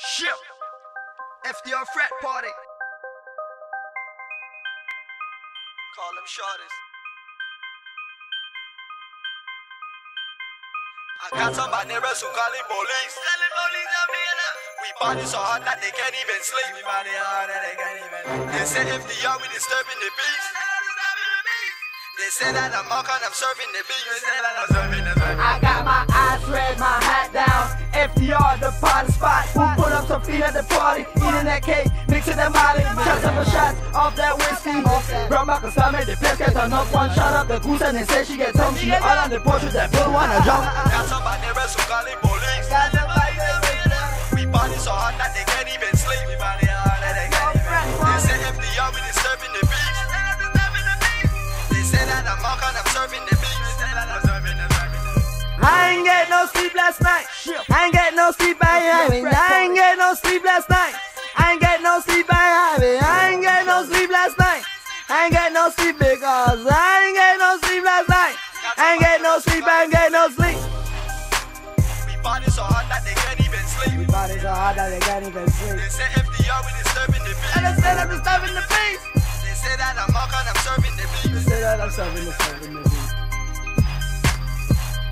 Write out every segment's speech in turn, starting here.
Ship. FDR frat party. Call them shorties. I got some bad neighbors who calling police. Calling police on me and We party so hard that they can't even sleep. We party hard that they can't even. They say FDR we disturbing the peace. They say that I'm all kind of serving the beat. They say that I'm serving the beat. I got my eyes red, my hat down. FDR, the party spot. Feet at the party? Eating that cake, mixing that molly. Shots of shots off that whiskey. Bro, Marcus stomach, the piss gets enough one shot up the goose and they say she gets home. She all on the porch with that bull wanna jump. Got some bad neighbors who calling police. We party so hard that they can't even sleep. We party hard that they can't even. They say FDR we disturbing the beat. They say that I'm all kind of serving the beat. They say that I'm serving the beat. I ain't get no sleep last night. I ain't get no sleep, I ain't get no sleep because I ain't get no sleep last night. I ain't get no sleep, I ain't get no sleep. We party so hard that they can't even sleep. Body so hard that they can't even sleep. They say FDR we disturbing the beat. And I said I'm disturbing the peace. They say that I'm all of serving the beat. Say that I'm serving the serving the beat.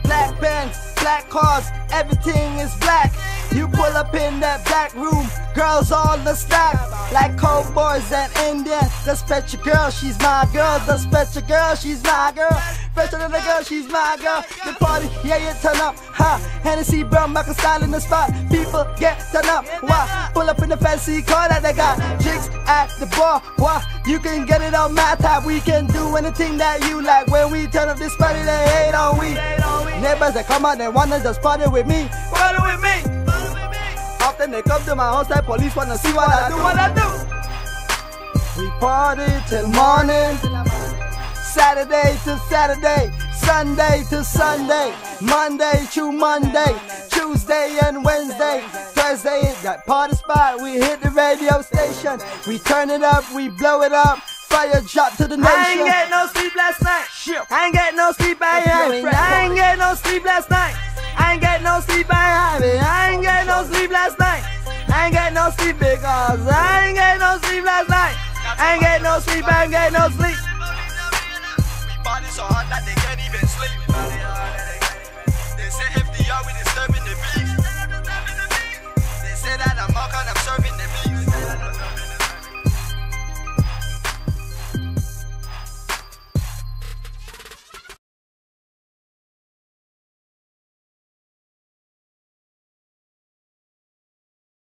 Black pants, black cars, everything is black. You pull up in that black room, girls all the stack. Like cowboys and Indians. The special girl, she's my girl. The special girl, she's my girl. Special little girl, she's my girl. The party, yeah, you turn up. Ha, Hennessy, brown, Michael style in the spot. People get turn up. Why? Pull up in the fancy car that they got. Jigs at the bar. Why? You can get it on my top. We can do anything that you like. When we turn up this party, they hate on we. Neighbors that come out, they wanna just party with me. Party with me. Often they come to my house, that police wanna see what I do. What I do. We party till morning. Saturday to Saturday, Sunday to Sunday, Monday to Monday, Tuesday and Wednesday, Thursday is that party spot. We hit the radio station, we turn it up, we blow it up. Fire drop to the nation. I ain't get no sleep last night. I ain't get no sleep. I ain't. I ain't get no sleep last night. I ain't get no sleep. I because I ain't get no sleep last night. I ain't get no sleep. I ain't get no sleep. So hard that they can't even sleep.